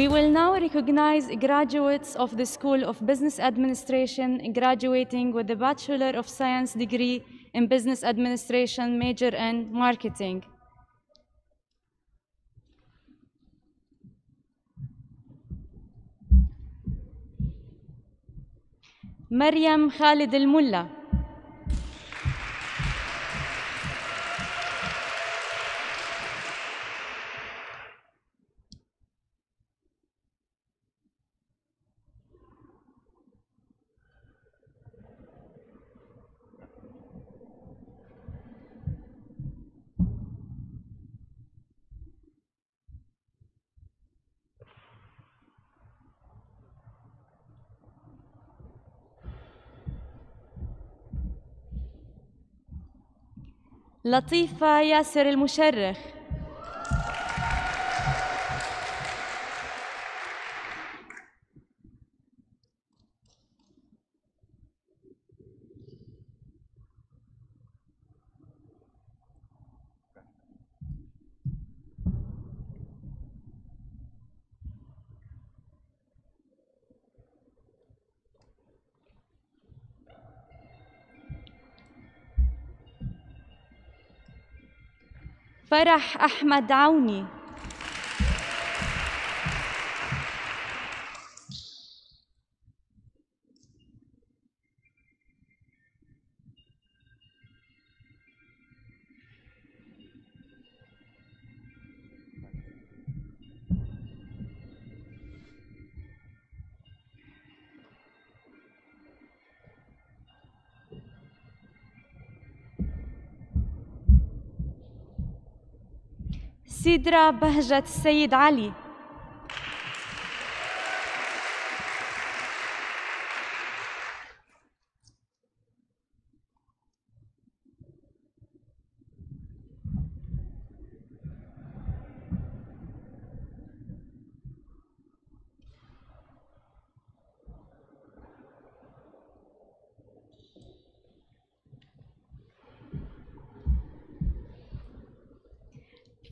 We will now recognize graduates of the School of Business Administration graduating with the Bachelor of Science degree in Business Administration, major in Marketing. مريم خالد الملا لطيفة ياسر المشرخ فرح أحمد عوني. سيدرا بهجة السيد علي.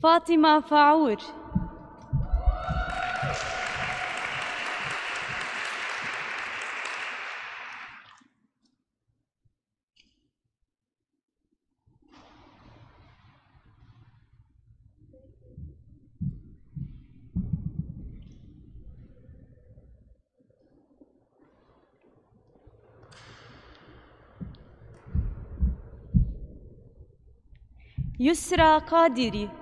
فاطمة فاعور. يسرى قادري.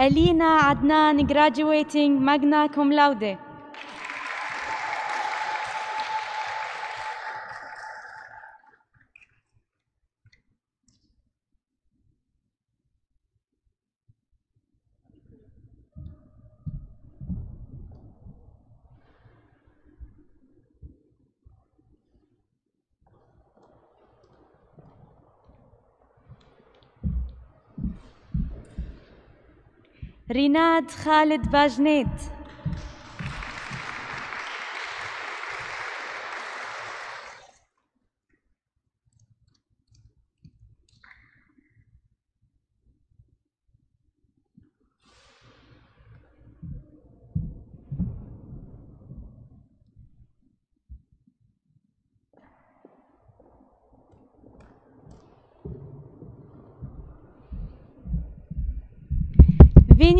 Alina Adnan graduating magna cum laude. ريناد خالد باجنيت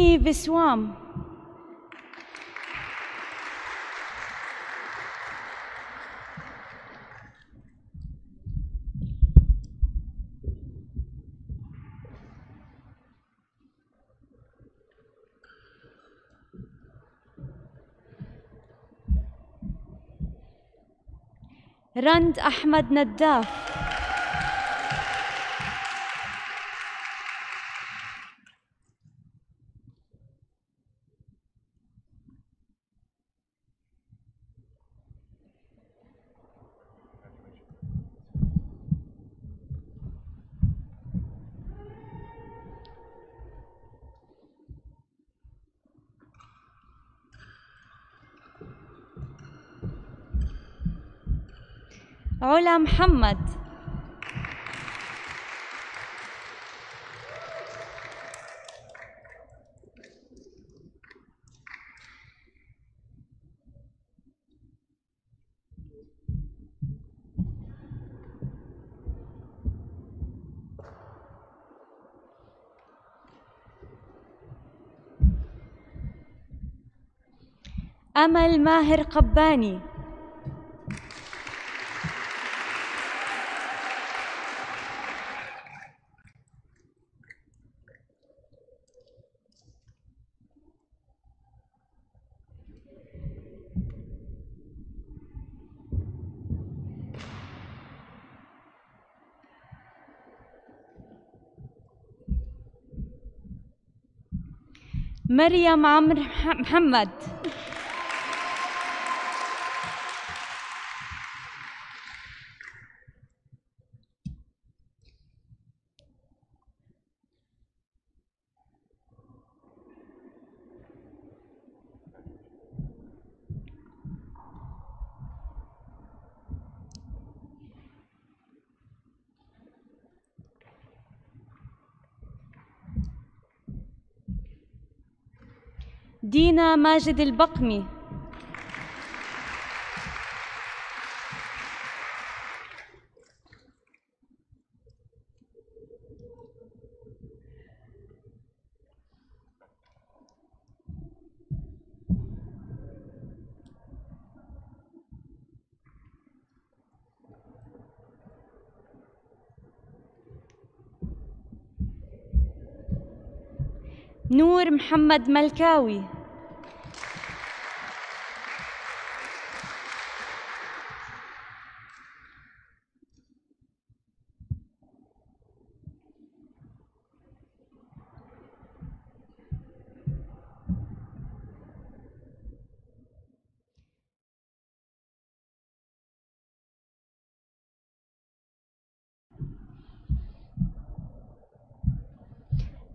فيني فيسوام رند أحمد نداف علا محمد. أمل ماهر قباني. مريم عمرو مح- محمد. دينا ماجد البقمي. نور محمد ملكاوي.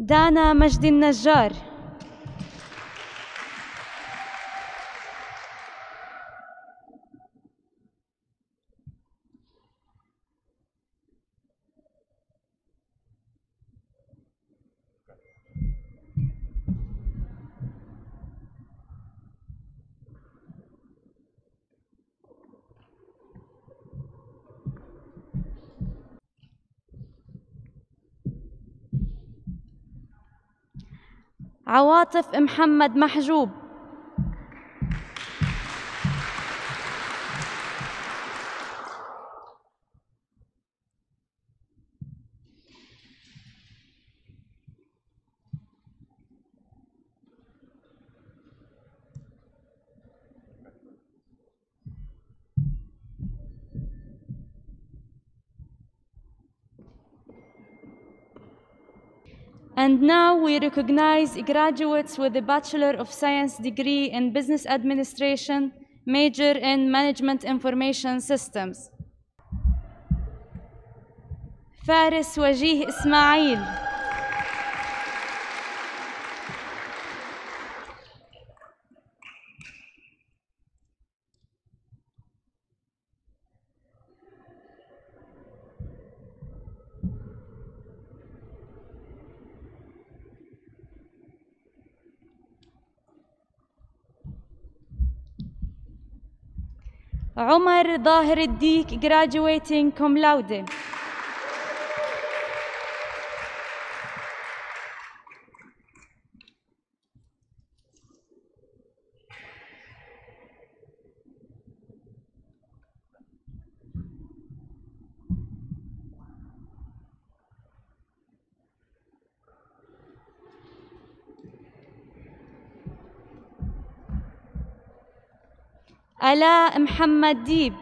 دانا مجدي النجار. عواطف محمد محجوب. And now we recognize graduates with a Bachelor of Science degree in Business Administration, major in Management Information Systems. فارس وجيه إسماعيل عمر ظاهر الديك graduating cum laude آلاء محمد ديب؟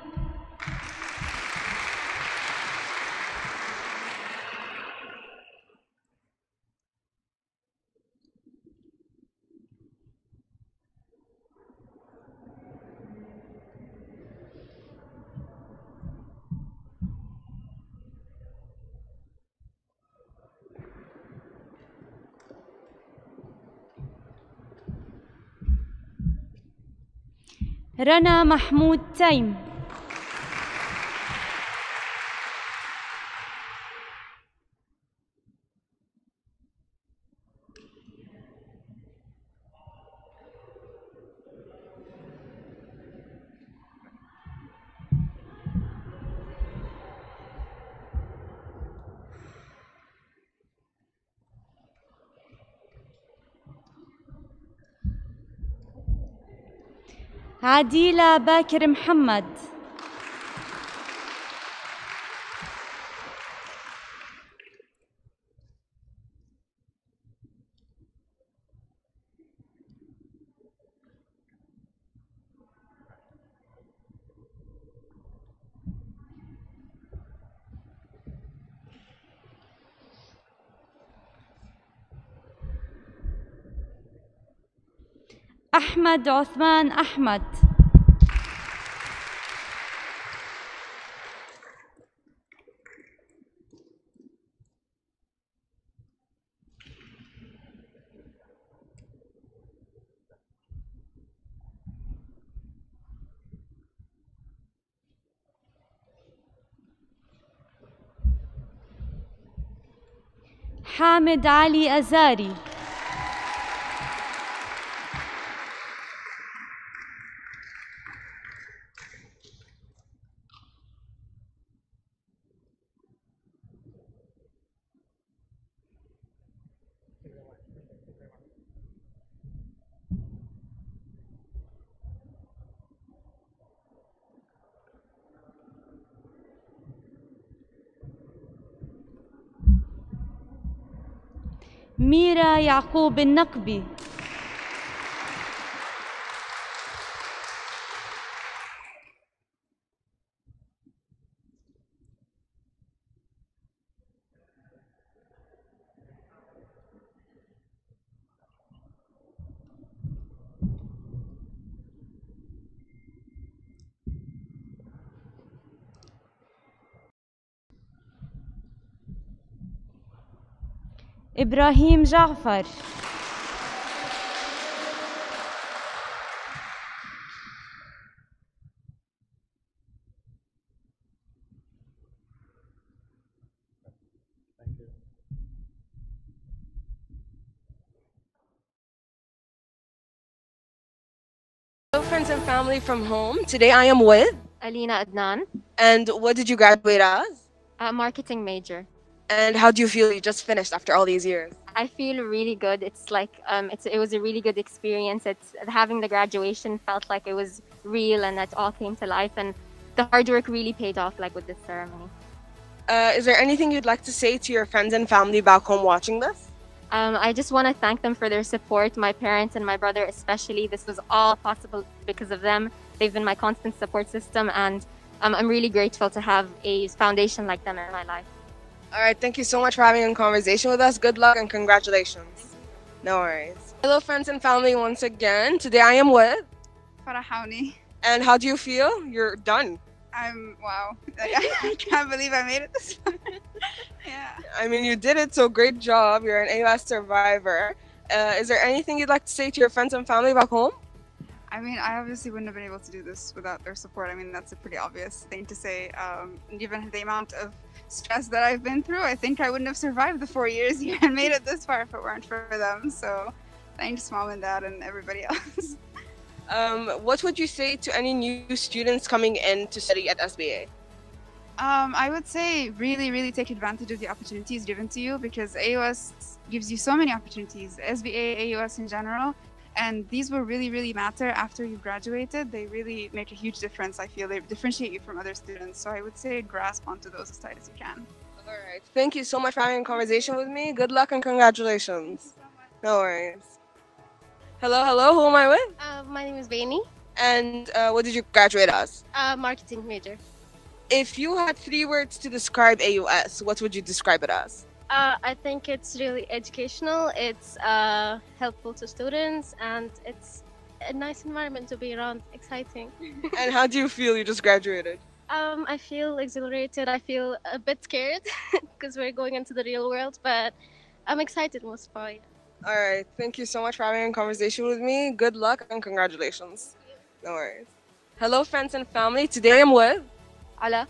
رنا محمود تيم. عديلة باكر محمد. أحمد عثمان أحمد. حامد علي أزاري. ميرا يعقوب النقبي. إبراهيم جعفر Hello, friends and family from home. Today I am with. Alina Adnan, And what did you graduate as? a marketing major. And how do you feel you just finished after all these years? I feel really good. It's like um, it's it was a really good experience. It's having the graduation felt like it was real and it all came to life and the hard work really paid off like with this ceremony. Uh, is there anything you'd like to say to your friends and family back home watching this? Um, I just want to thank them for their support, my parents and my brother especially. This was all possible because of them. They've been my constant support system and um, I'm really grateful to have a foundation like them in my life. All right, thank you so much for having a conversation with us. Good luck and congratulations. No worries. Hello, friends and family, once again. Today I am with. Farahani. And how do you feel? You're done. I'm wow. Like, I can't believe I made it this far. yeah. I mean, you did it, so great job. You're an AUS survivor. Uh, is there anything you'd like to say to your friends and family back home? I mean, I obviously wouldn't have been able to do this without their support. I mean, that's a pretty obvious thing to say. Um, given the amount of stress that I've been through, I think I wouldn't have survived the four years and made it this far if it weren't for them. So, thanks, mom and dad, and everybody else. Um, what would you say to any new students coming in to study at SBA? Um, I would say really, really take advantage of the opportunities given to you because AUS gives you so many opportunities, SBA, AUS in general. And these will really, really matter after you graduated. They really make a huge difference. I feel they differentiate you from other students. So I would say grasp onto those as tight as you can. All right. Thank you so much for having a conversation with me. Good luck and congratulations. No worries. Hello, hello. Who am I with? Uh, my name is Baini, And uh, what did you graduate as? uh, marketing major. If you had three words to describe AUS, what would you describe it as? Uh, I think it's really educational. It's uh, helpful to students, and it's a nice environment to be around. Exciting. and how do you feel you just graduated? Um, I feel exhilarated. I feel a bit scared because we're going into the real world, but I'm excited most of all. All right. Thank you so much for having a conversation with me. Good luck and congratulations. No worries. Hello, friends and family. Today I'm with Ala,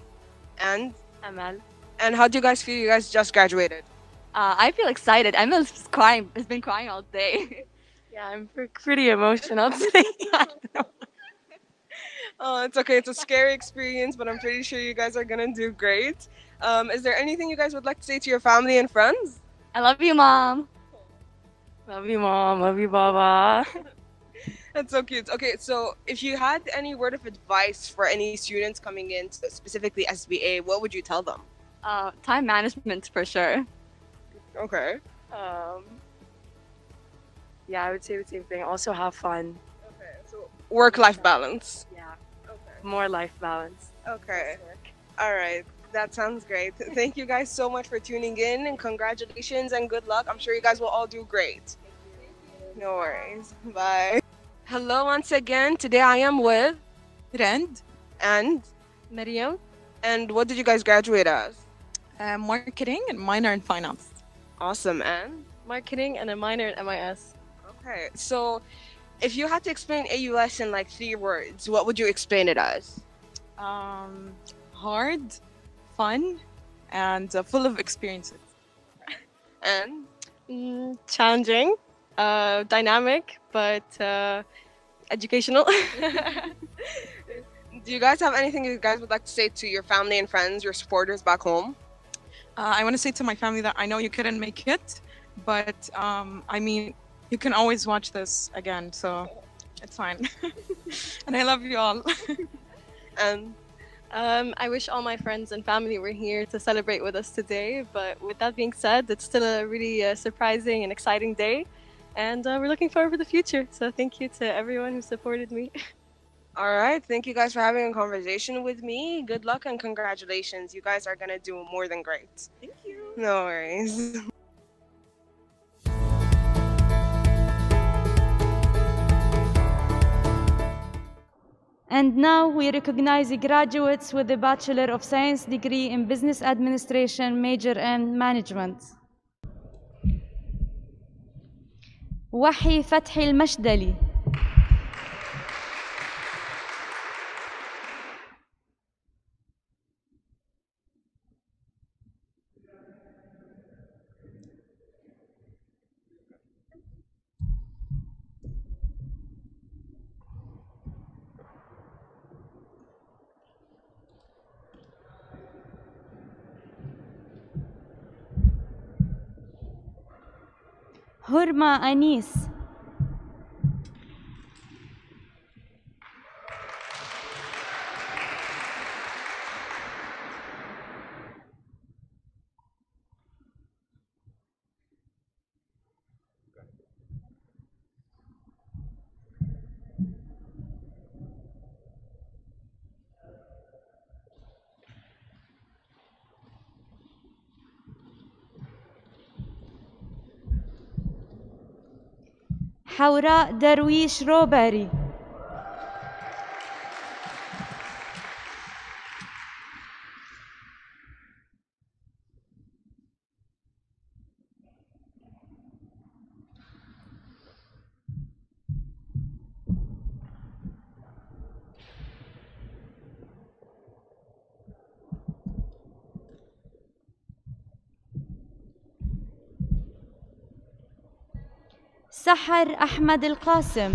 and Amal. and how do you guys feel? You guys just graduated. Uh, I feel excited. Amal's just crying. Has been crying all day. Yeah, I'm pretty emotional today. Oh, it's okay. It's a scary experience, but I'm pretty sure you guys are gonna do great. Um, is there anything you guys would like to say to your family and friends? I love you, mom. love you, mom. Love you, Baba. That's so cute. Okay, so if you had any word of advice for any students coming in, specifically SBA, what would you tell them? Uh, time management for sure. Okay. Um, yeah, I would say the same thing. Also have fun. Okay. So work-life balance. Yeah. Okay. More life balance. Okay. All right. That sounds great. Thank you guys so much for tuning in and congratulations and good luck. I'm sure you guys will all do great. No worries. Bye. Hello once again. Today I am with Rand, and Miriam? and what did you guys graduate as? uh, marketing and minor in finance. Awesome. And Marketing and a minor in MIS. okay. So if you had to explain AUS in like three words, what would you explain it as? Um, hard, fun, and uh, full of experiences. And Mm, challenging, uh, dynamic, but uh, educational. do you guys have anything you guys would like to say to your family and friends, your supporters back home? Uh, I want to say to my family that I know you couldn't make it, but um, I mean, you can always watch this again, so it's fine. and I love you all. And Um, I wish all my friends and family were here to celebrate with us today. But with that being said, it's still a really uh, surprising and exciting day. And uh, we're looking forward to the future. So thank you to everyone who supported me. all right, thank you guys for having a conversation with me. Good luck and congratulations. You guys are gonna do more than great. Thank you. No worries. And now we recognize graduates with a Bachelor of Science degree in Business Administration, major in Management. وحي فتحي المشدلي هرما أنيس حورا درويش روباري سحر أحمد القاسم.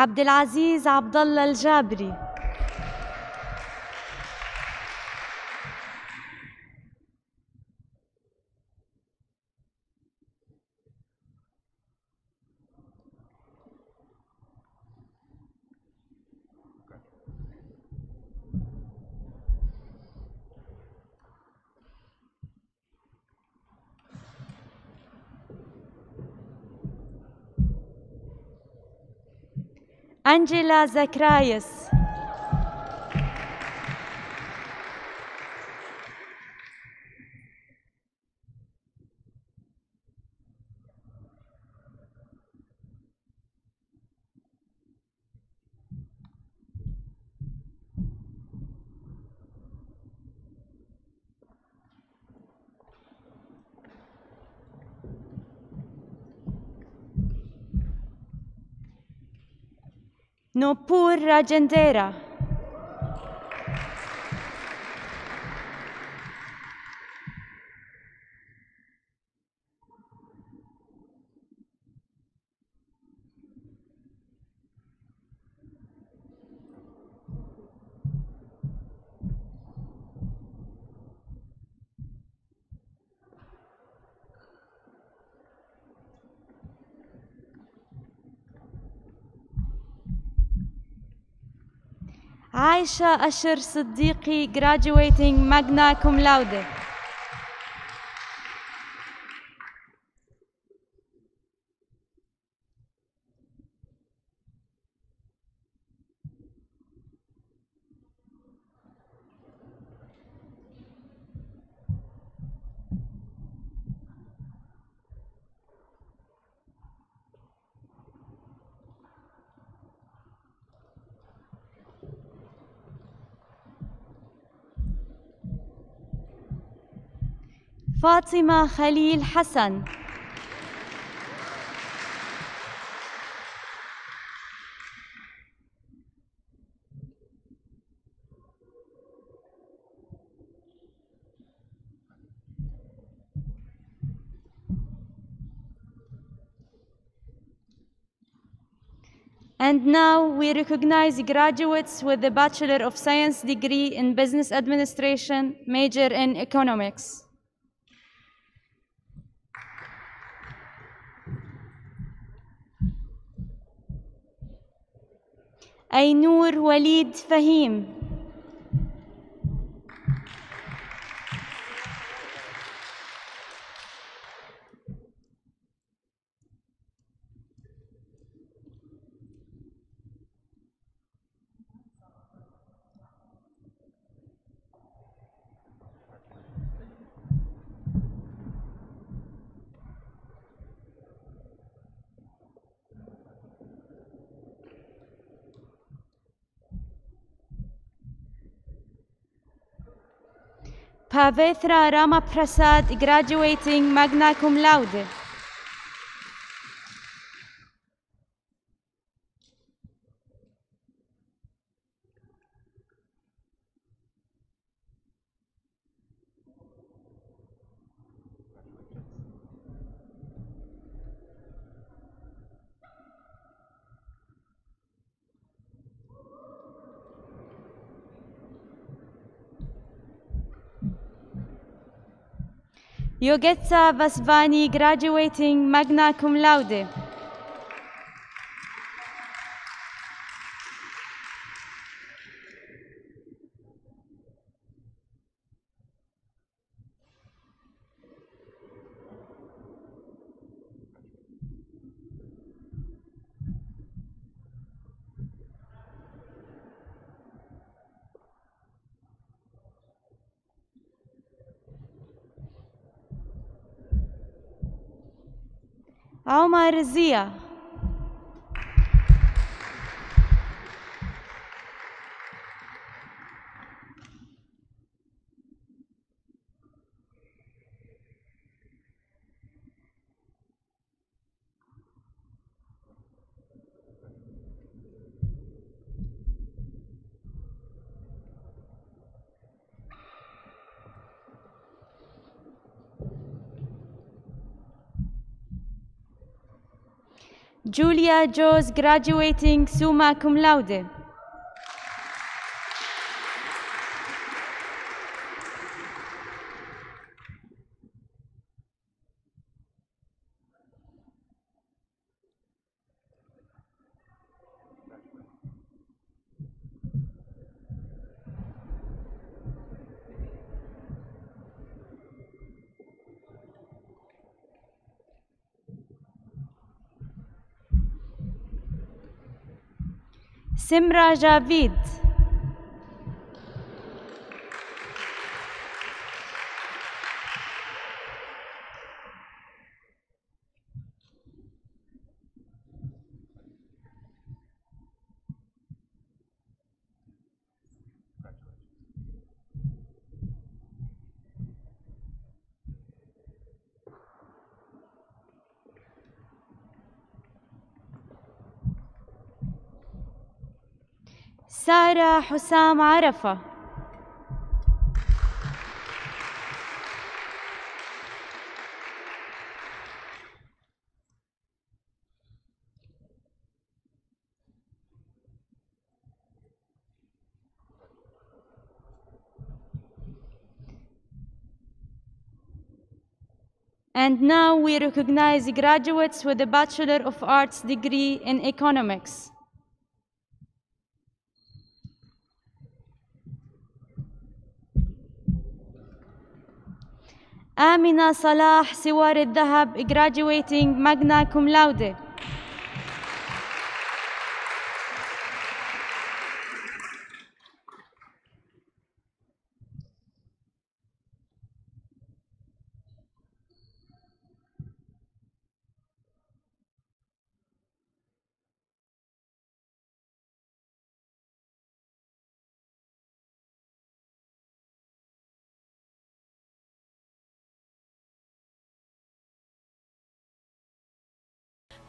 عبد العزيز عبد الله الجابري. Angela Zacharias. pur raggentera. Aisha Ashir Siddiqui, graduating magna cum laude. فاطمة خليل حسن And now we recognize graduates with the Bachelor of Science degree in Business Administration, major in Economics. أينور وليد فهيم. Pavitra Rama Prasad, graduating magna cum laude. Yogita Vasvani, graduating magna cum laude. عمر زيا Julia Joes, graduating summa cum laude. Simra Javid. سارة حسام عرفة And now we recognize graduates with a Bachelor of Arts degree in economics. Amina Salah Siwar Dhahab, graduating magna cum laude.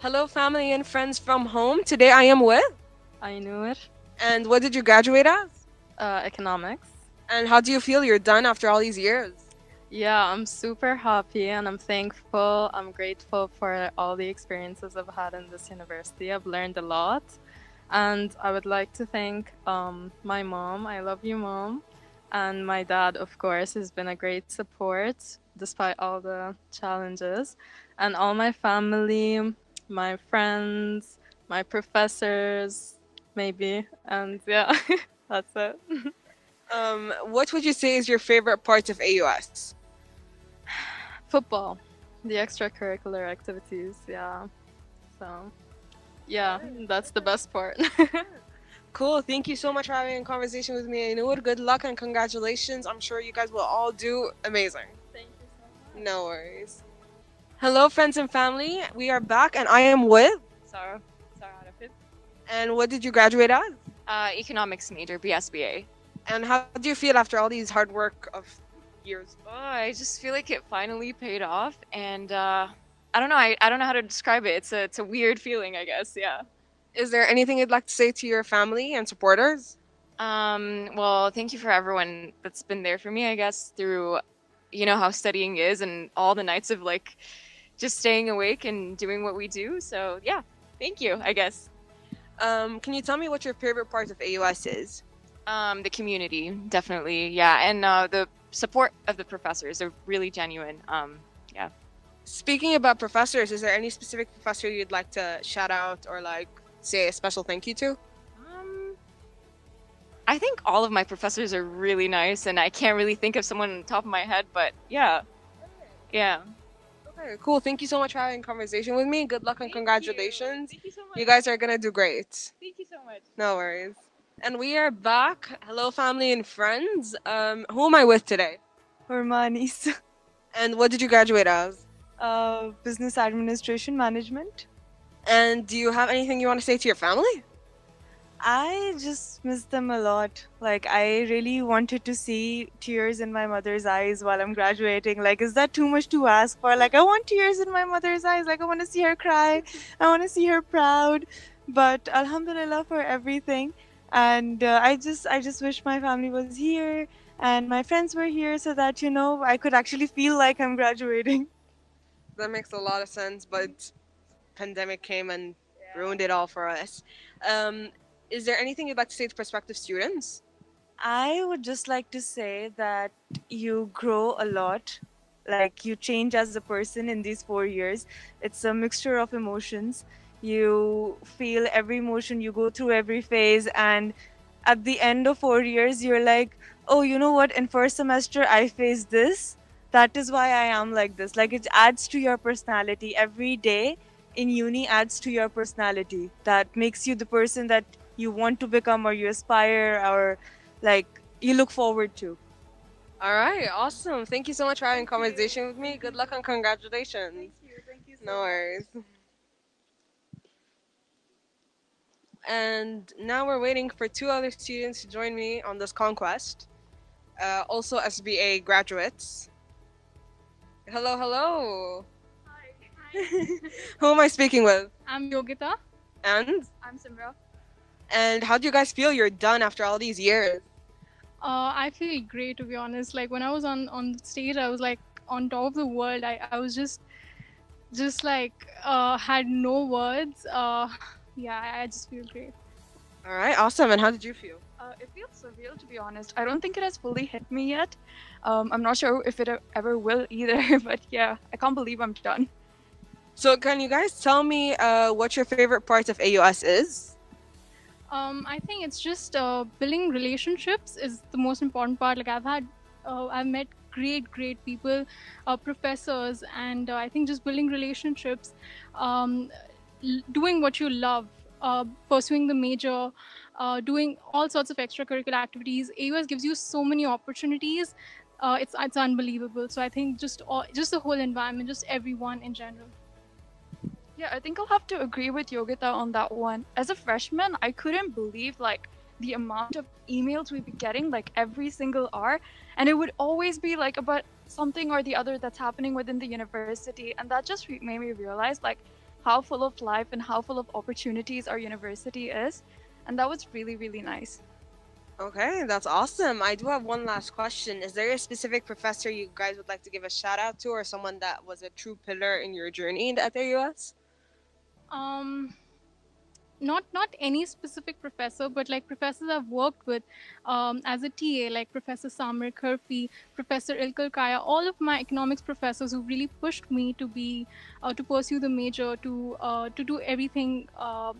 Hello, family and friends from home. Today I am with. Ainur, And what did you graduate as? uh, economics. And how do you feel you're done after all these years? Yeah, I'm super happy and I'm thankful. I'm grateful for all the experiences I've had in this university. I've learned a lot. And I would like to thank um, my mom. I love you, mom. And my dad, of course, has been a great support despite all the challenges. And all my family, my friends, my professors, maybe. And yeah, that's it. Um, what would you say is your favorite part of AUS? football the extracurricular activities yeah so yeah that's the best part Cool. Thank you so much for having a conversation with me, Ainur. Good luck and congratulations. I'm sure you guys will all do amazing. thank you so much No worries. Hello, friends and family. We are back, and I am with. Sarah, Sarah. And what did you graduate as? Uh, economics major, BSBA. And how do you feel after all these hard work of years? Oh, I just feel like it finally paid off, and uh, I don't know. I, I don't know how to describe it. It's a it's a weird feeling, I guess. Yeah. Is there anything you'd like to say to your family and supporters? Um. Well, thank you for everyone that's been there for me. I guess through, you know how studying is, and all the nights of like, just staying awake and doing what we do. So yeah, thank you. I guess. Um, can you tell me what your favorite part of AUS is? Um, the community, definitely. Yeah, and uh, the support of the professors are really genuine. Um, yeah. Speaking about professors, is there any specific professor you'd like to shout out or like say a special thank you to? Um, I think all of my professors are really nice, and I can't really think of someone on the top of my head, but yeah, yeah. Okay, cool. Thank you so much for having a conversation with me. Good luck and congratulations. Thank you so much. You guys are gonna do great. Thank you so much. No worries. And we are back. Hello, family and friends. Um, who am I with today? Hormanis, And what did you graduate as? uh, business administration management. And do you have anything you want to say to your family? I just miss them a lot. Like, I really wanted to see tears in my mother's eyes while I'm graduating. Like, is that too much to ask for? Like, I want tears in my mother's eyes. Like, I want to see her cry. I want to see her proud. But Alhamdulillah for everything. And uh, I just, I just wish my family was here and my friends were here so that you know I could actually feel like I'm graduating. That makes a lot of sense, but pandemic came and ruined it all for us. Um, is there anything you'd like to say to prospective students? I would just like to say that you grow a lot. Like you change as a person in these four years. It's a mixture of emotions. You feel every emotion, you go through every phase, and at the end of four years, you're like, oh, you know what? In first semester, I faced this. That is why I am like this. Like it adds to your personality. Every day in uni adds to your personality. That makes you the person that you want to become or you aspire or like you look forward to. All right, awesome. Thank you so much for having a conversation with me. Good luck and congratulations. Thank you. Thank you No worries. And now we're waiting for two other students to join me on this conquest. Uh, also SBA graduates. Hello, hello. Hi. Who am I speaking with? I'm Yogita. And I'm Simra. And how do you guys feel you're done after all these years? Uh, I feel great to be honest. Like when I was on on stage, I was like on top of the world. I, I was just just like uh, had no words. Uh, yeah, I, I just feel great. All right, awesome. And how did you feel? Uh, it feels surreal to be honest. I don't think it has fully hit me yet. Um, I'm not sure if it ever will either, but yeah, I can't believe I'm done. So, can you guys tell me uh, what your favorite part of AUS is? Um, I think it's just uh, building relationships is the most important part. Like I've had, uh, I've met great, great people, uh, professors, and uh, I think just building relationships, um, doing what you love, uh, pursuing the major, uh, doing all sorts of extracurricular activities. AUS gives you so many opportunities. It's it's unbelievable. So I think just all, just the whole environment, just everyone in general. Yeah, I think I'll have to agree with Yogita on that one. As a freshman, I couldn't believe like the amount of emails we'd be getting like every single hour, and it would always be like about something or the other that's happening within the university, and that just made me realize like how full of life and how full of opportunities our university is, and that was really really nice. Okay, that's awesome. I do have one last question. Is there a specific professor you guys would like to give a shout out to, or someone that was a true pillar in your journey at the AUS? Um not not any specific professor but like professors i've worked with um, as a ta like professor samir Kurfi, professor ilkar kaya all of my economics professors who really pushed me to be uh, to pursue the major to uh, to do everything uh,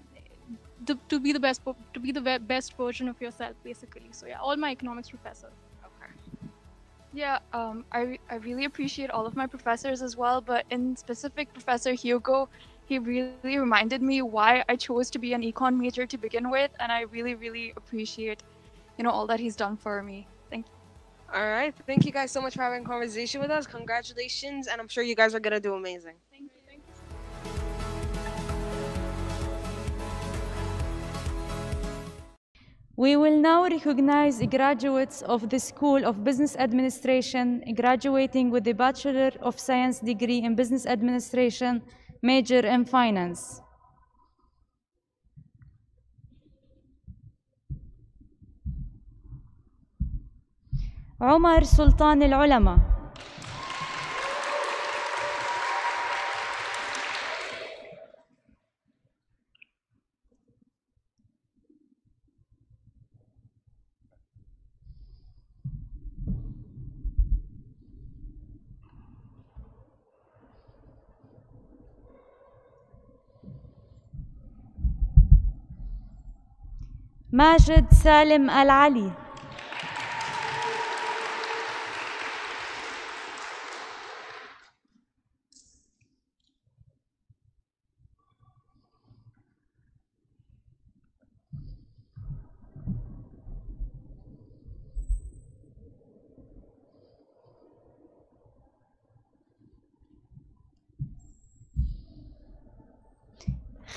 to, to be the best to be the best version of yourself basically. So yeah all my economics professors. Yeah, um, I, I really appreciate all of my professors as well, but in specific, Professor Hugo, he really reminded me why I chose to be an econ major to begin with, and I really, really appreciate, you know, all that he's done for me. Thank you. All right. Thank you guys so much for having a conversation with us. Congratulations, and I'm sure you guys are gonna do amazing. Thank you, thanks. We will now recognize the graduates of the School of Business Administration graduating with the Bachelor of Science degree in Business Administration, major in Finance. عمر سلطان العلماء ماجد سالم العلي.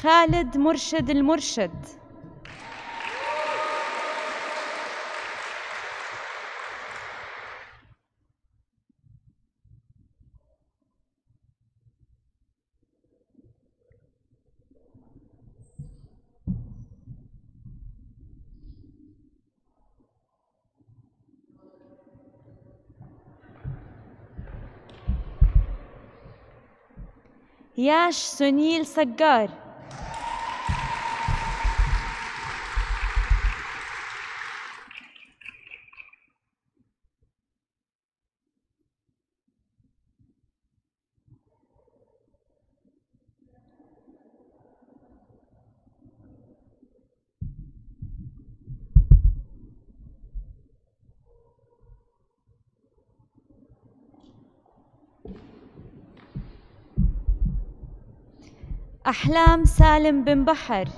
خالد مرشد المرشد. ياش سنيل سجار أحلام سالم بن بحر.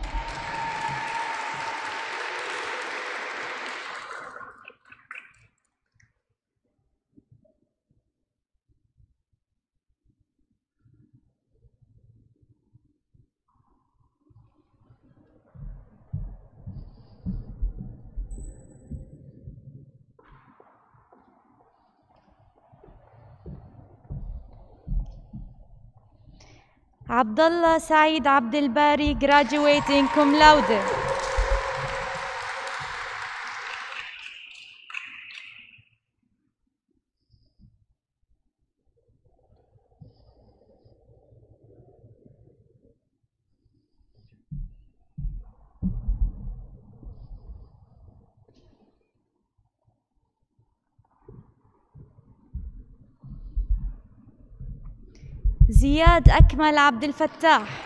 عبد الله سعيد عبد الباري graduating cum laude. زياد أكمل عبد الفتاح.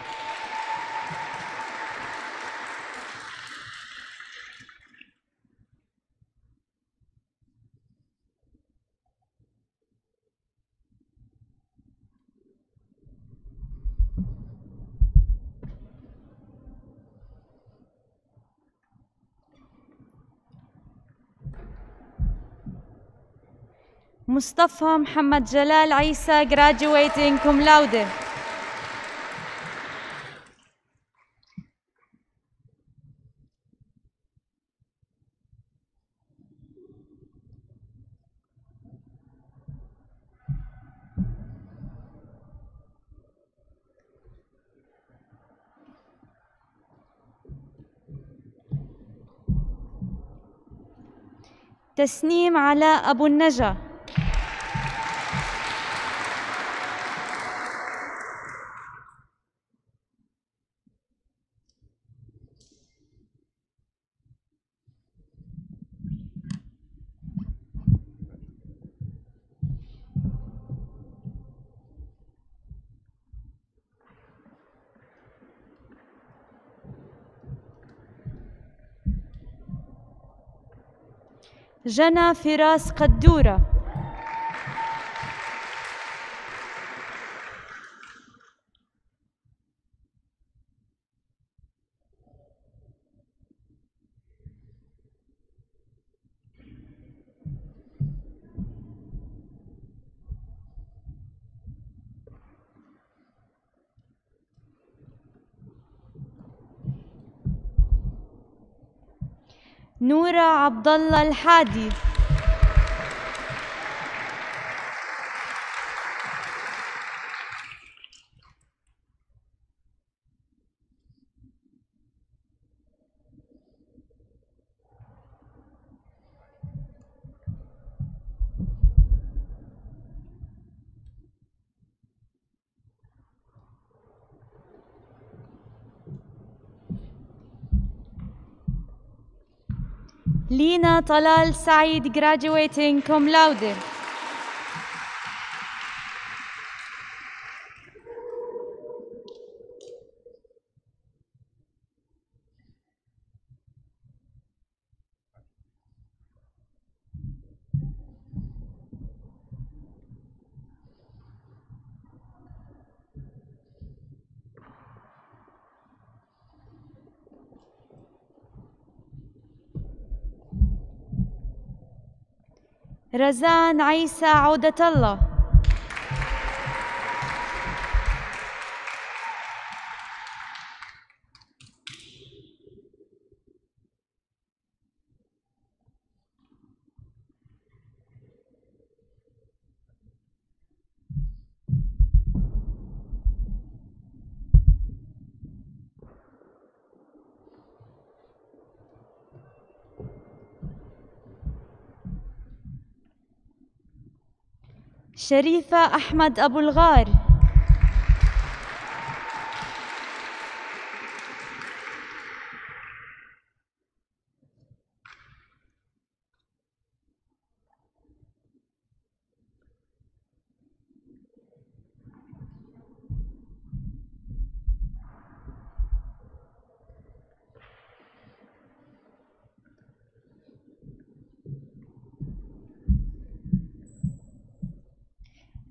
مصطفى محمد جلال عيسى graduating cum laude. تسنيم علاء أبو النجا. جنى فراس قدورة. نورة عبد الله الحادي لينا طلال سعيد graduating cum laude رزان عيسى عودة الله. شريفة أحمد أبو الغار.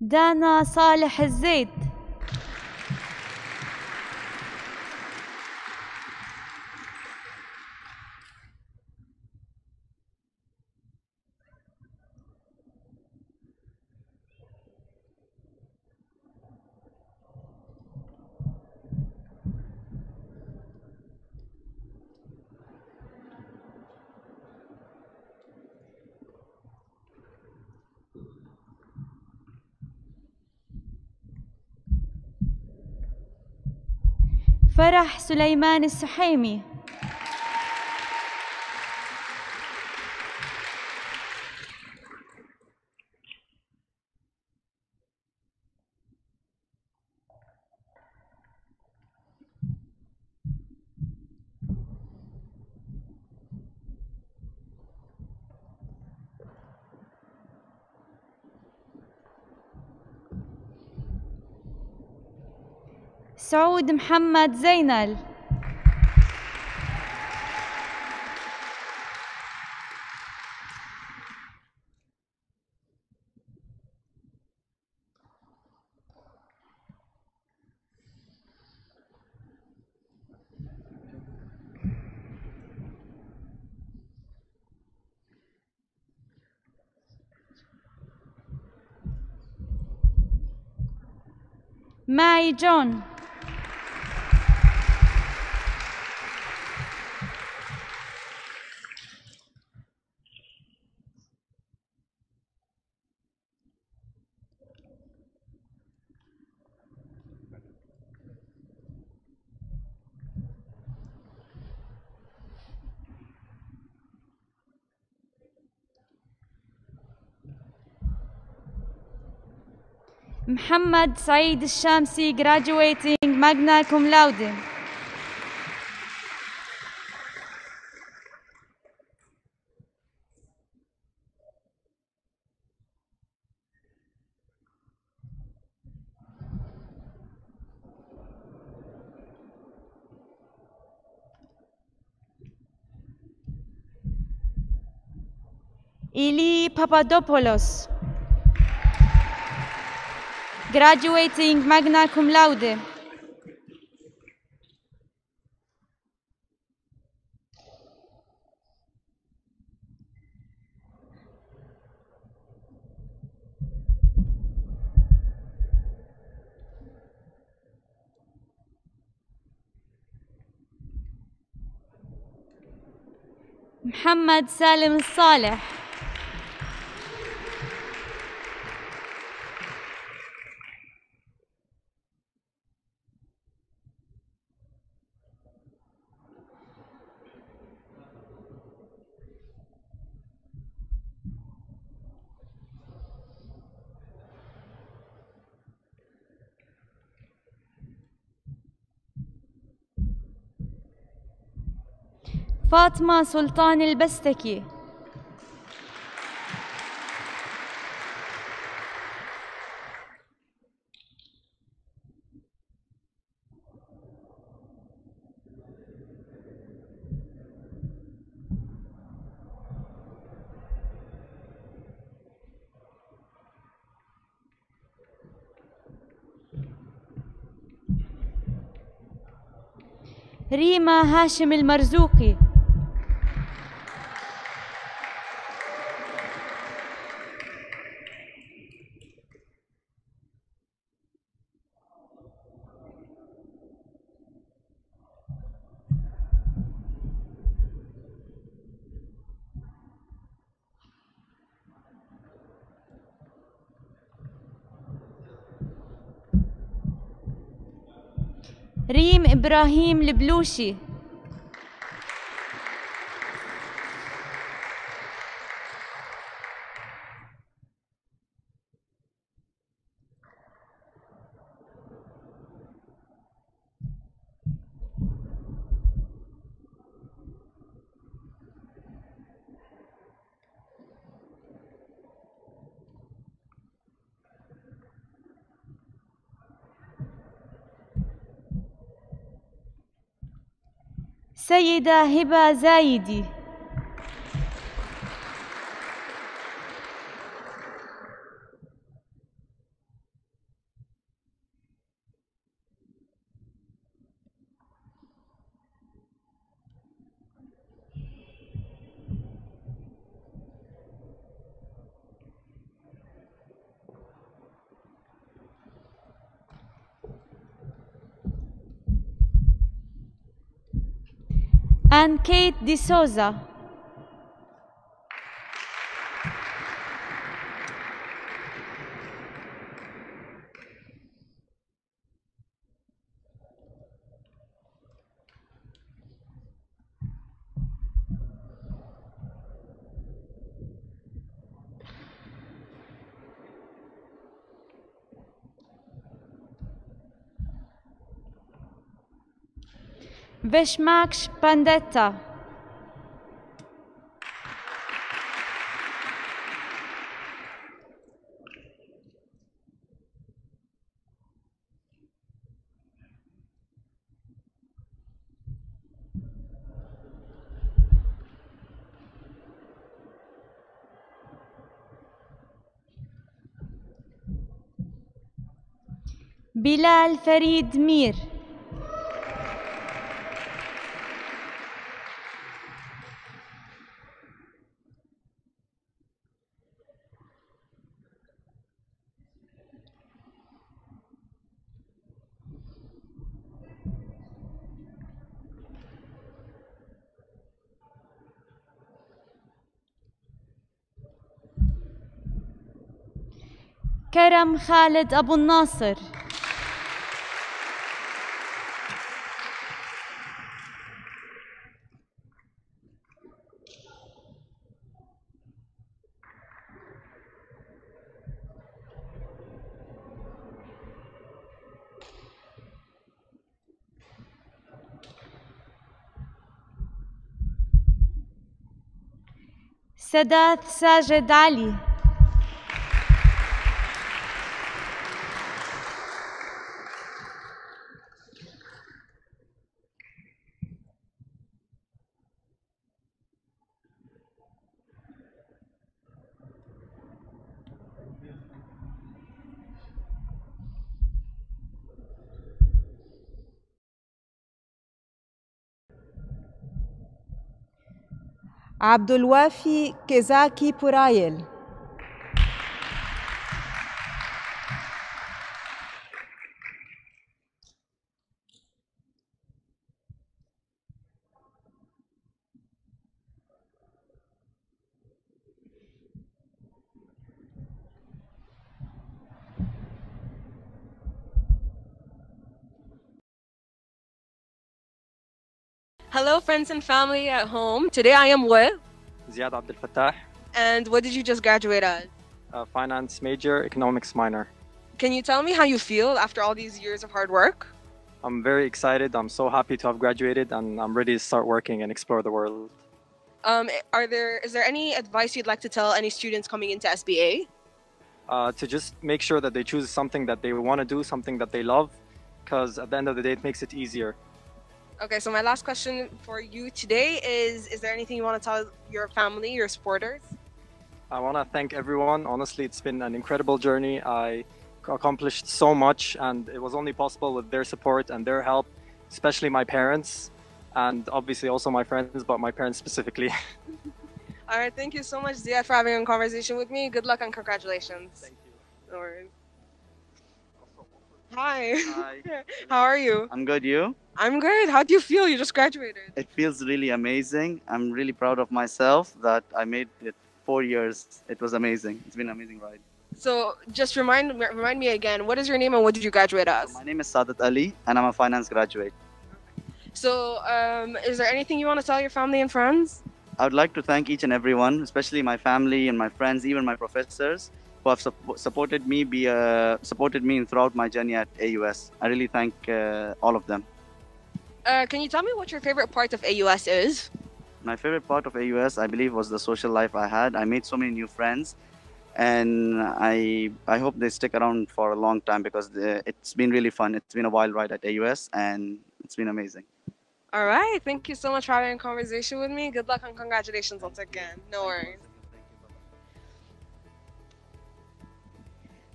دانا صالح الزيد فرح سليمان السحيمي. سعود محمد زينل. معي جون Muhammad Saeed Shamsi, graduating magna cum laude. Eli Papadopoulos. Graduating magna cum laude. محمد سالم الصالح فاطمة سلطان البستكي. ريما هاشم المرزوقي. إبراهيم البلوشي. سيدة هبة زايدي. And Kate D'Souza. بش ماكش باندتا بلال فريد مير كرم خالد أبو الناصر. سداث ساجد علي. عبد الوافي كيزاكي بورايل. Hello, friends and family at home. Today I am with. Ziad Abdel Fattah, And what did you just graduate as? a finance major, economics minor. Can you tell me how you feel after all these years of hard work? I'm very excited. I'm so happy to have graduated and I'm ready to start working and explore the world. Um, are there is there any advice you'd like to tell any students coming into SBA? Uh, to just make sure that they choose something that they want to do, something that they love, because at the end of the day, it makes it easier. Okay, so my last question for you today is: Is there anything you want to tell your family, your supporters? I want to thank everyone. Honestly, it's been an incredible journey. I accomplished so much, and it was only possible with their support and their help, especially my parents, and obviously also my friends, but my parents specifically. All right, thank you so much, Zia, for having a conversation with me. Good luck and congratulations. Thank you. No worries. Hi. Hi. How are you? I'm good. You? I'm great. How do you feel? You just graduated. It feels really amazing. I'm really proud of myself that I made it four years. It was amazing. It's been an amazing ride. So just remind remind me again. What is your name and what did you graduate as? My name is Sadat Ali, and I'm a finance graduate. So, um, is there anything you want to tell your family and friends? I would like to thank each and everyone, especially my family and my friends, even my professors, who have sup- supported me. Be uh, supported me throughout my journey at AUS. I really thank uh, all of them. Uh, can you tell me what your favorite part of AUS is? My favorite part of AUS, I believe, was the social life I had. I made so many new friends, and I I hope they stick around for a long time because the, it's been really fun. It's been a wild ride at AUS, and it's been amazing. All right. Thank you so much for having a conversation with me. Good luck and congratulations once again. No worries.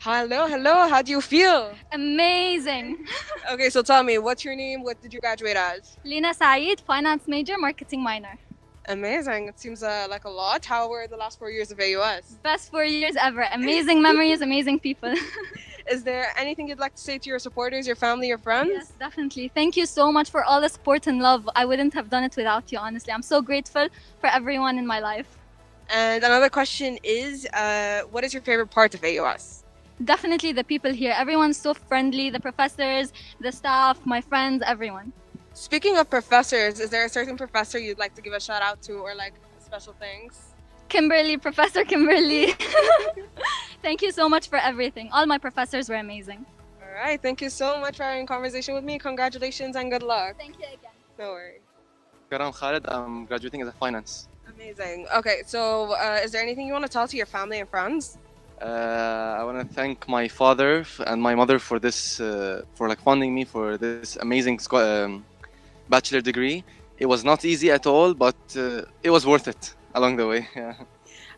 Hello, hello. How do you feel? Amazing. Okay, so tell me, what's your name? What did you graduate as? Lina Saeed, finance major, marketing minor. Amazing. It seems uh, like a lot. How were the last four years of AUS? Best four years ever. Amazing memories, amazing people. Is there anything you'd like to say to your supporters, your family, your friends? Yes, definitely. Thank you so much for all the support and love. I wouldn't have done it without you, honestly. I'm so grateful for everyone in my life. And another question is, uh, what is your favorite part of AUS? Definitely the people here. Everyone's so friendly the professors, the staff, my friends, everyone. Speaking of professors, is there a certain professor you'd like to give a shout out to or like special things? Kimberly, Professor Kimberly. Thank you so much for everything. All my professors were amazing. All right. Thank you so much for having a conversation with me. Congratulations and good luck. Thank you again. No worries. Karam Khalid, I'm graduating as a finance. Amazing. Okay, so uh, is there anything you want to tell to your family and friends? Uh, I want to thank my father and my mother for this, uh, for like funding me for this amazing sco- um, bachelor degree. It was not easy at all, but uh, it was worth it along the way. Yeah.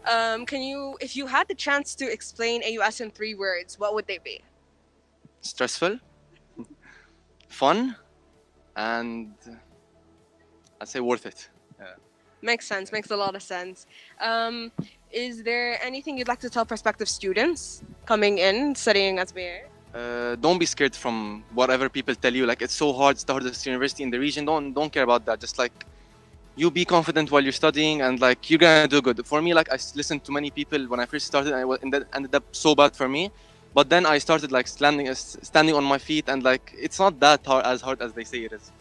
Um, can you, if you had the chance to explain AUS in three words, what would they be? Stressful, fun, and I'd say worth it. Yeah. Makes sense. Makes a lot of sense. Um, is there anything you'd like to tell prospective students coming in studying SBA? Uh, don't be scared from whatever people tell you. Like it's so hard, it's the hardest university in the region. Don't don't care about that. Just like you be confident while you're studying, and like you're gonna do good. For me, like I listened to many people when I first started, and it wa- and that ended up so bad for me. But then I started like standing standing on my feet, and like it's not that hard as hard as they say it is.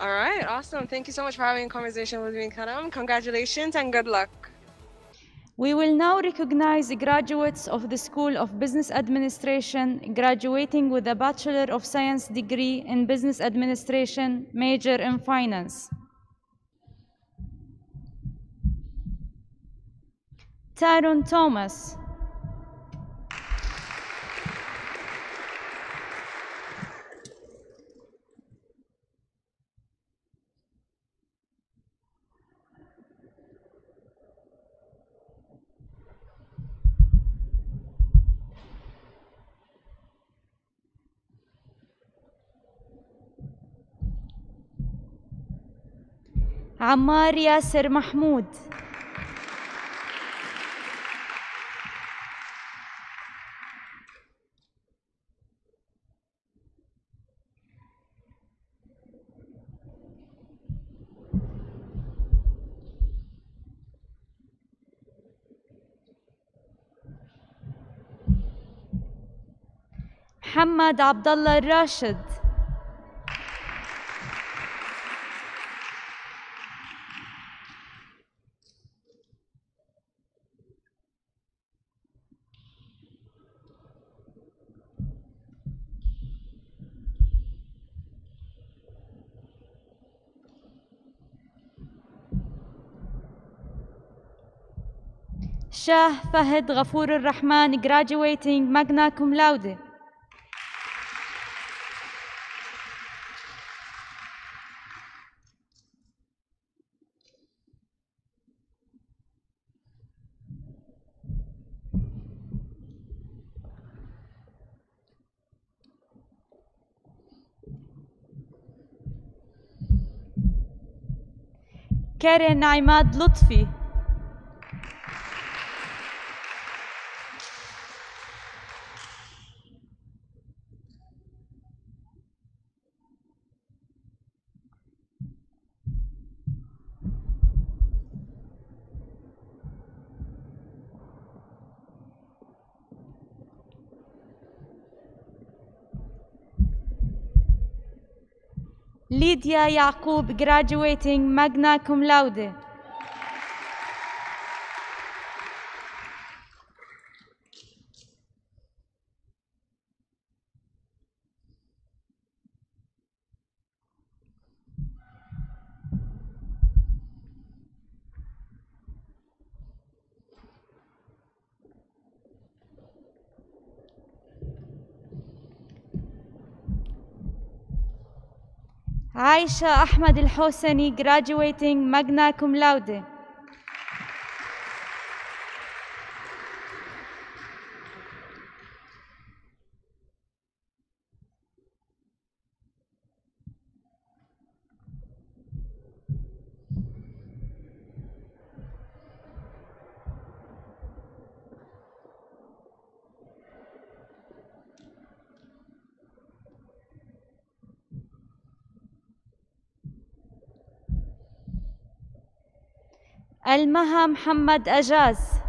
All right, awesome. Thank you so much for having a conversation with me, Karam. Congratulations and good luck. We will now recognize the graduates of the School of Business Administration graduating with a Bachelor of Science degree in Business Administration, major in Finance. Taron Thomas. عمار ياسر محمود. محمد عبد الله الراشد. شاه فهد غفور الرحمن graduating magna cum laude. كارين عماد لطفي Lydia Yaqub graduating magna cum laude. عايشة أحمد الحوسني graduating magna cum laude المها محمد أجاز.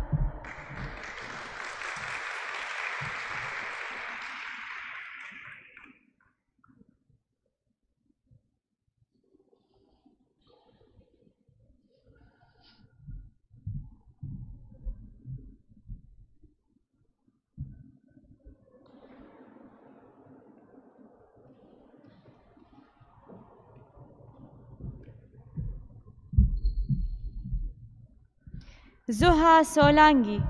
زوها سولانگی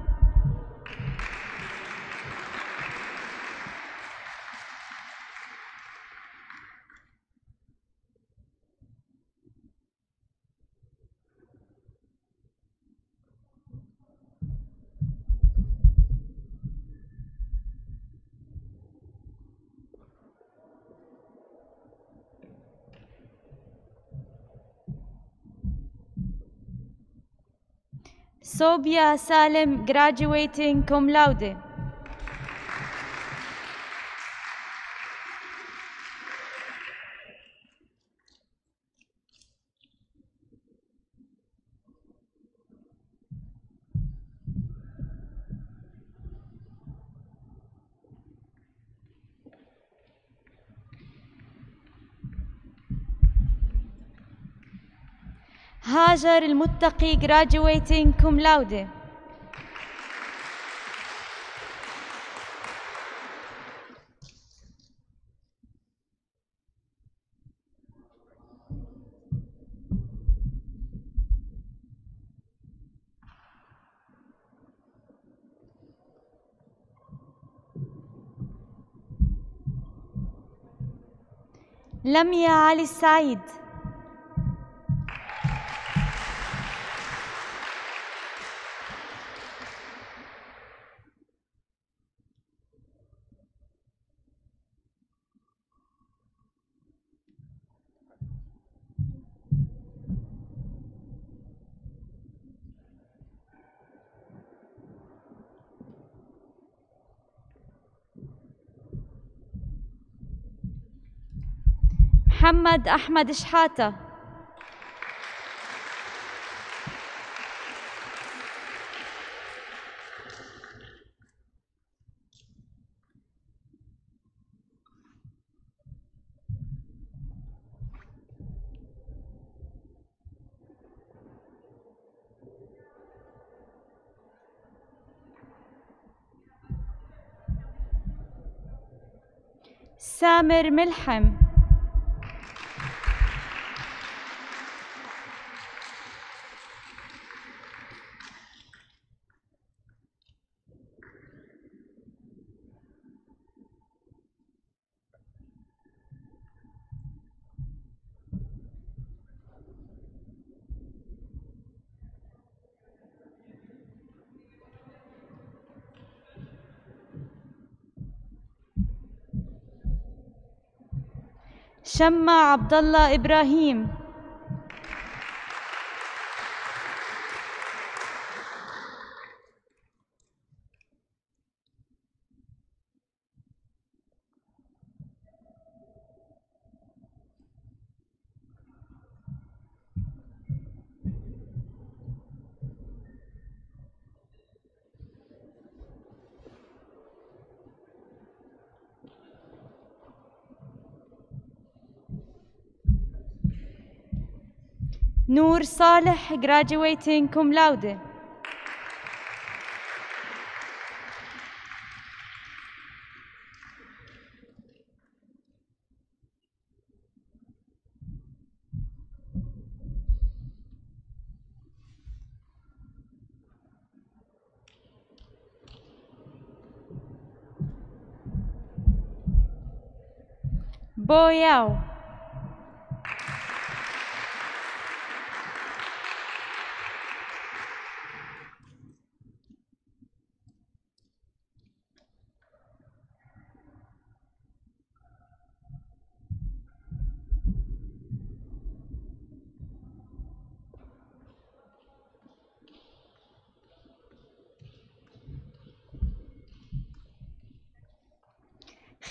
Sobia Salem graduating cum laude. هاجر المتقي graduating cum laude. لميا علي السعيد محمد أحمد شحاتة سامر ملحم. شمع عبد الله إبراهيم. Noor Saleh, graduating cum laude. Boyao.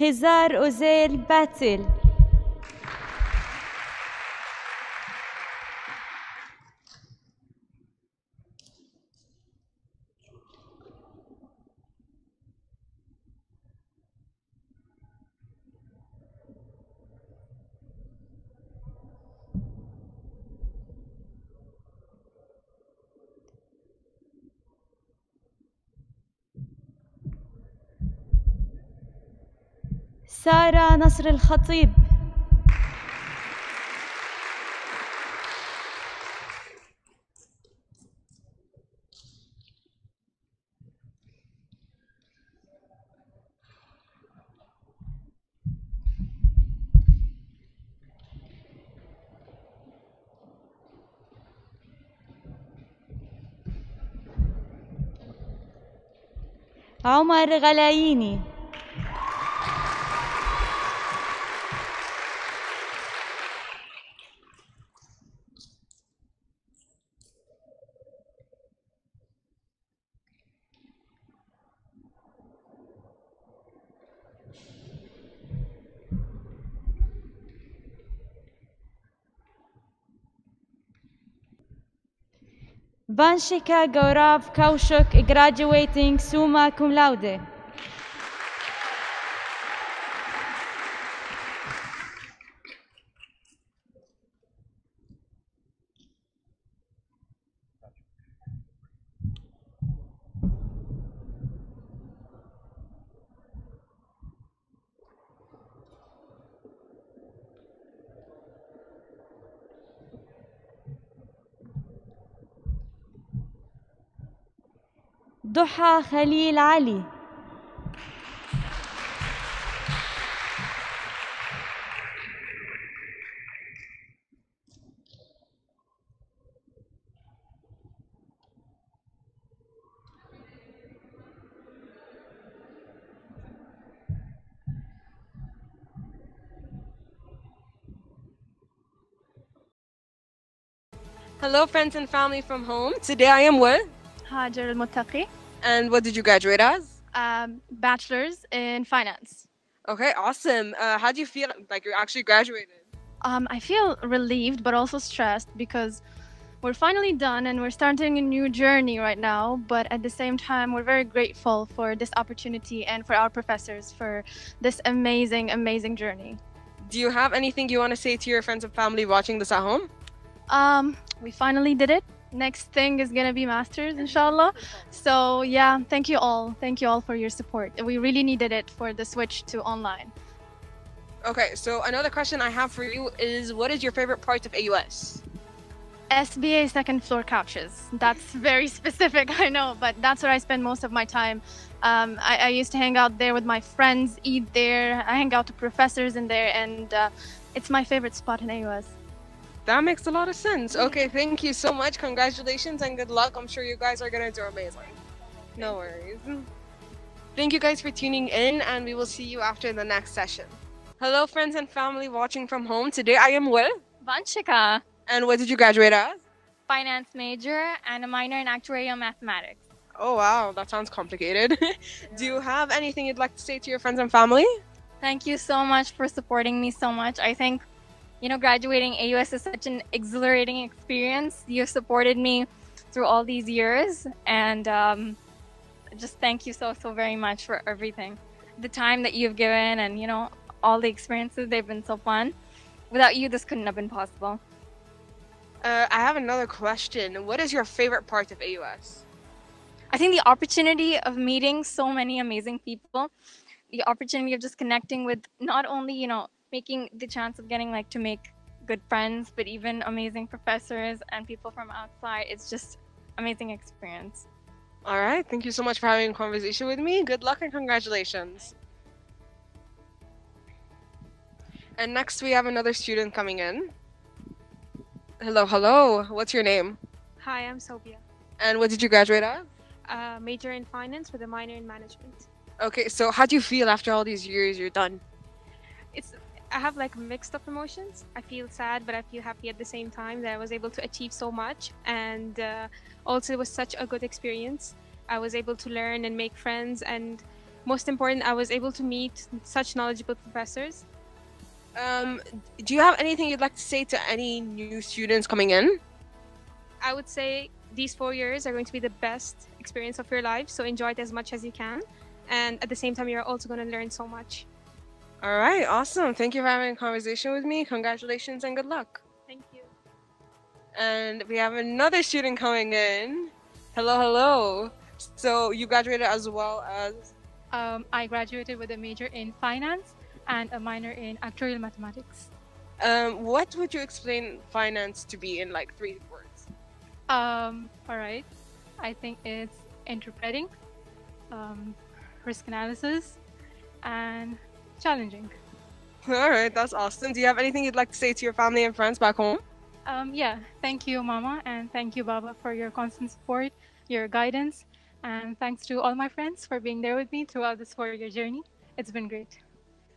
خزار أوزيل باتل سارة نصر الخطيب. عمر غلاييني. Vanshika Gaurav Kaushik, graduating summa cum laude. ضحى خليل علي Hello, friends and family from home. Today I am with. Hajar Al Muttaqi, And what did you graduate as? um, bachelor's in finance. Okay, awesome. Uh, how do you feel like you actually graduated? Um, I feel relieved but also stressed because we're finally done and we're starting a new journey right now. But at the same time, we're very grateful for this opportunity and for our professors for this amazing, amazing journey. Do you have anything you want to say to your friends and family watching this at home? Um, we finally did it. Next thing is gonna be masters, inshallah. So yeah, thank you all. Thank you all for your support. We really needed it for the switch to online. Okay, so another question I have for you is what is your favorite part of AUS? SBA second floor couches. That's very specific, I know, but that's where I spend most of my time. Um, I, I used to hang out there with my friends, eat there. I hang out with professors in there, and uh, it's my favorite spot in AUS. That makes a lot of sense. Mm-hmm. Okay, thank you so much. Congratulations and good luck. I'm sure you guys are gonna do amazing. No worries. Thank you guys for tuning in, and we will see you after the next session. Hello, friends and family watching from home. Today I am with. Vanshika, And what did you graduate as? finance major and a minor in actuarial mathematics. Oh wow, that sounds complicated. do you have anything you'd like to say to your friends and family? Thank you so much for supporting me so much. I think, you know, graduating AUS is such an exhilarating experience. You've supported me through all these years, and um, just thank you so, so very much for everything. The time that you've given, and, you know, all the experiences, they've been so fun. Without you, this couldn't have been possible. Uh, I have another question. What is your favorite part of AUS? I think the opportunity of meeting so many amazing people, the opportunity of just connecting with not only, you know, making the chance of getting like to make good friends, but even amazing professors and people from outside. It's just amazing experience. All right, thank you so much for having a conversation with me. Good luck and congratulations. And next we have another student coming in. Hello, hello. What's your name? Hi, I'm Sophia. And what did you graduate as? Uh, major in finance with a minor in management. Okay, so how do you feel after all these years you're done? It's I have like mixed up emotions. I feel sad, but I feel happy at the same time that I was able to achieve so much, and uh, also it was such a good experience. I was able to learn and make friends, and most important, I was able to meet such knowledgeable professors. Um, do you have anything you'd like to say to any new students coming in? I would say these four years are going to be the best experience of your life, so enjoy it as much as you can, and at the same time, you're also going to learn so much. All right, awesome. Thank you for having a conversation with me. Congratulations and good luck. Thank you. And we have another student coming in. Hello, hello. So you graduated as well as Um, I graduated with a major in finance and a minor in actuarial mathematics. um, what would you explain finance to be in like three words? Um, all right. I think it's interpreting, um, risk analysis, and challenging. All right, that's awesome. Do you have anything you'd like to say to your family and friends back home? Um, yeah, thank you, Mama, and thank you, Baba, for your constant support, your guidance, and thanks to all my friends for being there with me throughout this four-year journey. It's been great.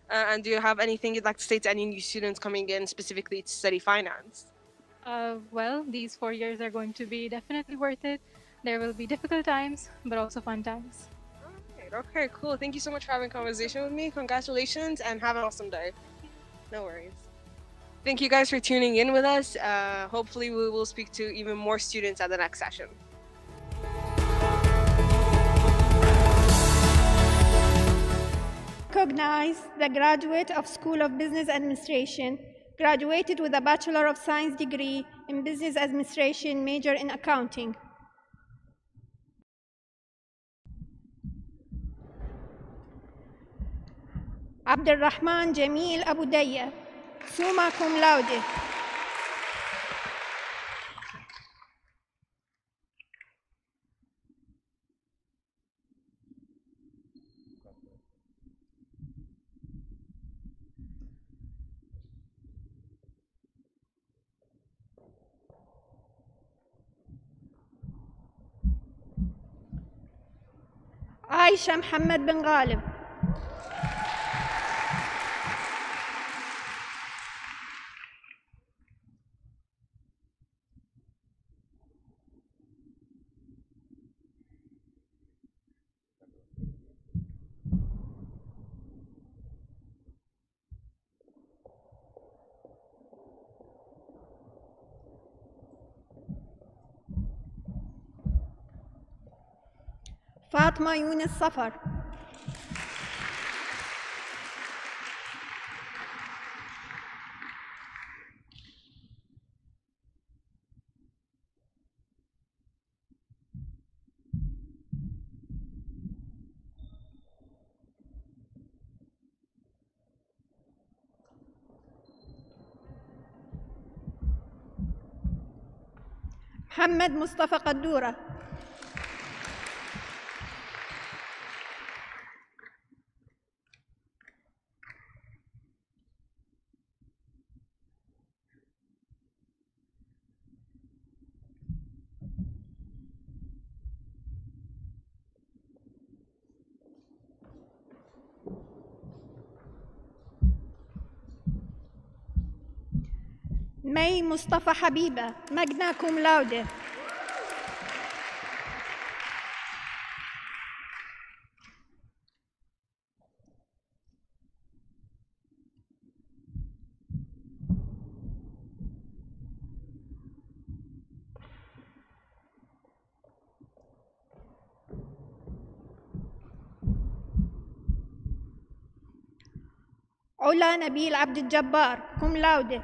Uh, and do you have anything you'd like to say to any new students coming in specifically to study finance? Uh, well, these four years are going to be definitely worth it. There will be difficult times, but also fun times right. Okay, cool. Thank you so much for having a conversation with me. Congratulations and have an awesome day. No worries. Thank you guys for tuning in with us. Uh, hopefully, we will speak to even more students at the next session. Recognize the graduate of School of Business Administration, graduated with a Bachelor of Science degree in Business Administration, major in Accounting. عبد الرحمن جميل أبو دية. سوما كوم لاودي عايشة محمد بن غالب. فاطمة يونس صفر محمد مصطفى قدورة. مصطفى حبيبة. مجنا كوم لاودة علا نبيل عبد الجبار. كوم لاودة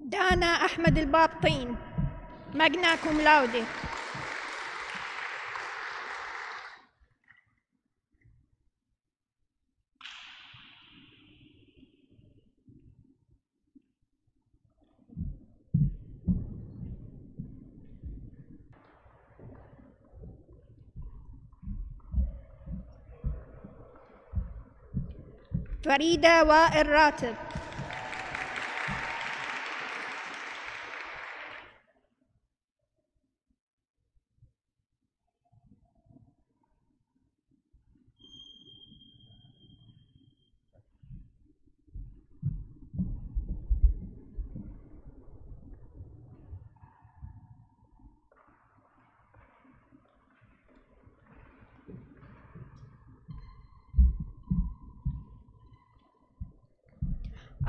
دانا أحمد البابطين مجنا كوم لاودة فريدة وائل راتب.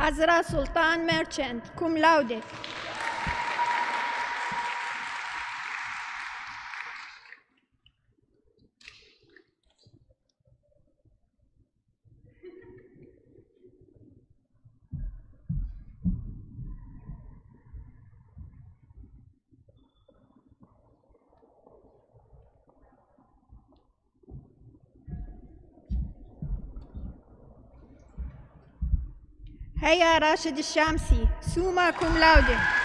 Azra Sultan Merchant, cum laude. هيا راشد الشامسي سوما كوم لاودة.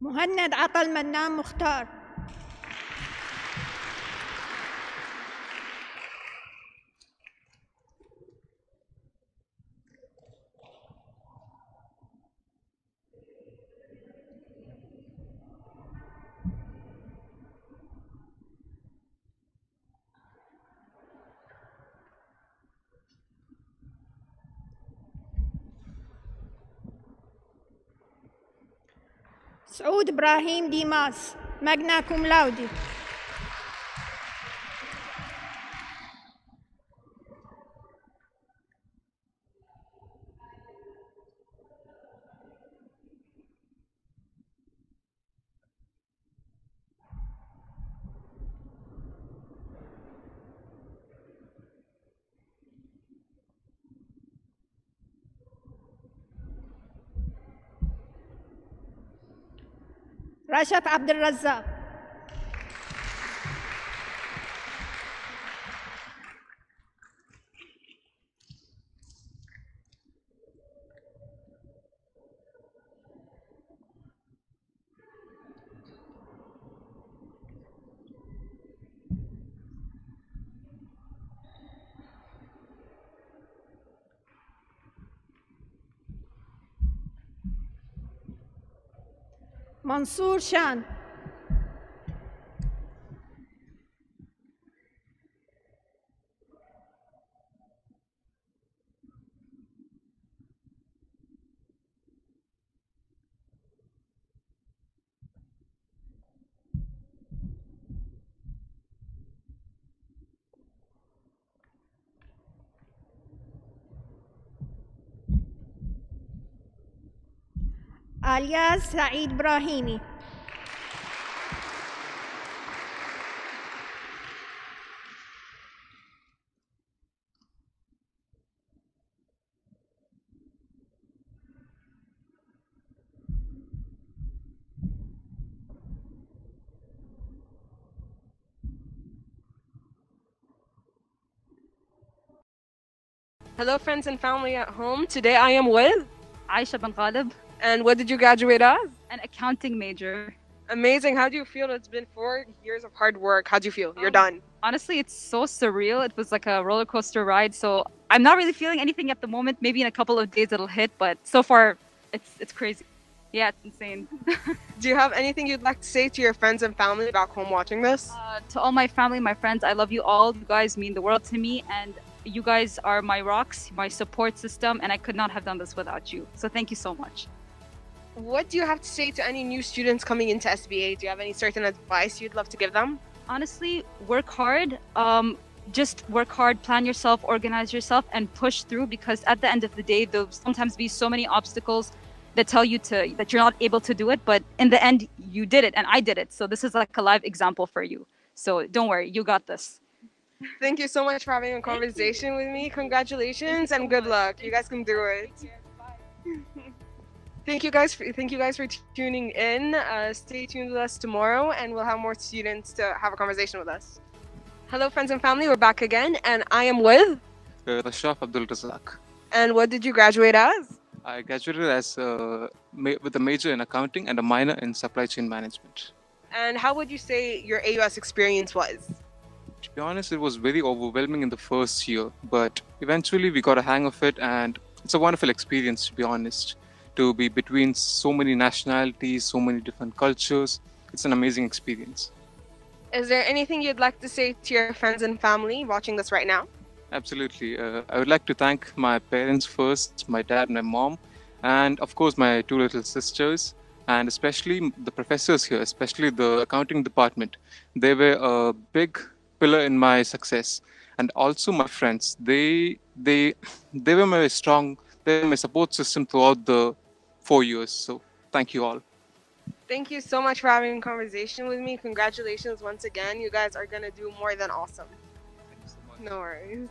مهند عطا المنان مختار. سعود إبراهيم ديماس ماجنا كوم لاودي رشف عبد الرزاق. Mansur Shan. alias Saeed Brahimi. Hello, friends and family at home. Today I am with Aisha Ban Ghalib. And what did you graduate as? An accounting major. Amazing. How do you feel? It's been four years of hard work. How do you feel? You're Um, done. Honestly, it's so surreal. It was like a roller coaster ride. So I'm not really feeling anything at the moment. Maybe in a couple of days it'll hit, but so far it's it's crazy. Yeah, it's insane. Do you have anything you'd like to say to your friends and family back home watching this? Uh, to all my family, my friends, I love you all. You guys mean the world to me, and you guys are my rocks, my support system, and I could not have done this without you. So thank you so much. What do you have to say to any new students coming into SBA? Do you have any certain advice you'd love to give them? Honestly, work hard. Um, just work hard, plan yourself, organize yourself, and push through. Because at the end of the day, there'll sometimes be so many obstacles that tell you to that you're not able to do it. But in the end, you did it, and I did it. So this is like a live example for you. So don't worry, you got this. Thank you so much for having a conversation with me. Congratulations and good luck. You guys can do it. Thank you guys. For, thank you guys for tuning in. Uh, stay tuned with us tomorrow, and we'll have more students to have a conversation with us. Hello, friends and family. We're back again, and I am with. Uh, Rashaf Abdul Razak. And what did you graduate as? I graduated as uh, ma- with a major in accounting and a minor in supply chain management. And how would you say your AUS experience was? To be honest, it was very overwhelming in the first year, but eventually we got a hang of it, and it's a wonderful experience. To be honest, to be between so many nationalities, so many different cultures, it's an amazing experience. Is there anything you'd like to say to your friends and family watching this right now? Absolutely. Uh, I would like to thank my parents first, my dad and my mom, and of course my two little sisters, and especially the professors here, especially the accounting department. They were a big pillar in my success, and also my friends. They they they were my strong, were my support system throughout the four years. So thank you all. Thank you so much for having a conversation with me. Congratulations once again. You guys are going to do more than awesome. No worries.